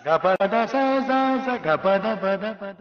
గపద స స గపద పద పద